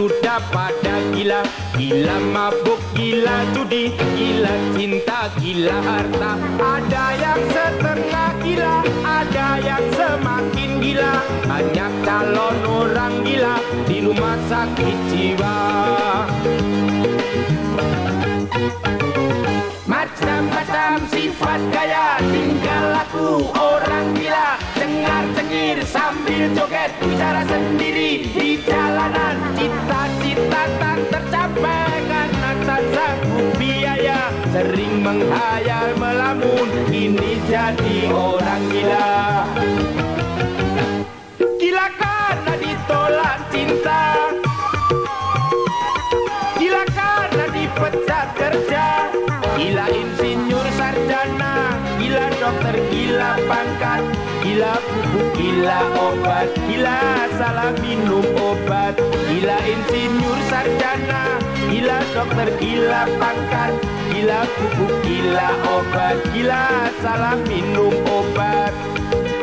sudah pada gila. Gila mabuk, gila judi Gila cinta, gila harta. Ada yang setengah gila Ada yang semakin gila. Banyak calon orang gila Di rumah sakit jiwa. Macam-macam sifat gaya Tinggal orang gila Cengir sambil joget Bicara sendiri di jalanan. Cita-cita tak tercapai Karena tak sanggup biaya. Sering menghayal melamun Kini jadi orang gila. Gila karena ditolak cinta. Gila karena dipecat kerja. Gila insinyur sarjana. Gila dokter, gila pangkat Gila pupuk, gila obat Gila salah minum obat. Gila insinyur sarjana Gila dokter, gila pangkat. Gila pupuk, gila obat Gila salah minum obat.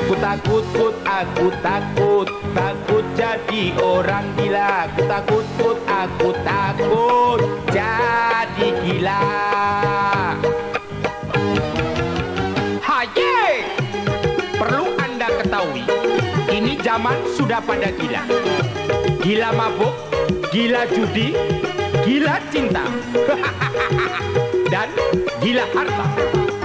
Ku takut, kut, aku takut Takut jadi orang gila. Ku takut, kut, aku takut Jadi gila. Haye zaman sudah pada gila. Gila mabuk Gila judi Gila cinta. Dan gila harta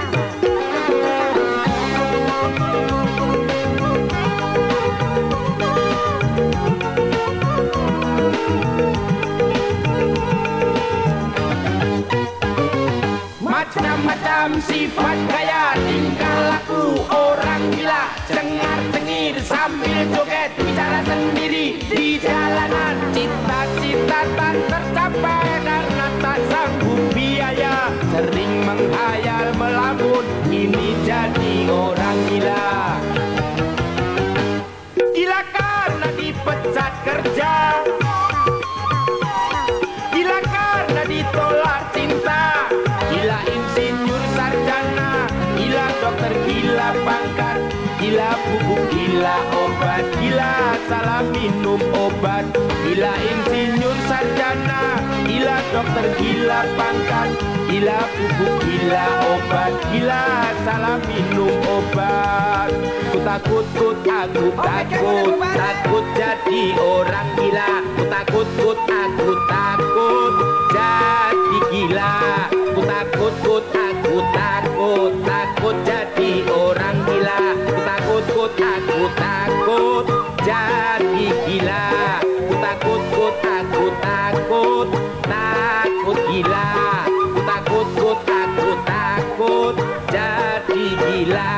Macam-macam sifat gaya tingkah laku. Orang gila Cengar cengir sambil joget. Bicara sendiri di jalanan. Cita-cita tak tercapai karena tak sanggup biaya. Sering menghayal melamun ini jadi orang gila. Gila karena dipecat kerja. Gila karena ditolak Gila pupuk, gila obat Gila salah minum obat. Gila insinyur sarjana Gila dokter, gila pangkat. Gila pupuk, gila obat Gila salah minum obat. Ku takut, ku aku takut Takut jadi orang gila. Ku takut, ku aku takut Jadi gila. Ku takut, ku aku takut Takut jadi orang gila aku takut jadi gila. Ku takut, ku takut, takut, takut gila. Ku takut, ku takut, takut jadi gila.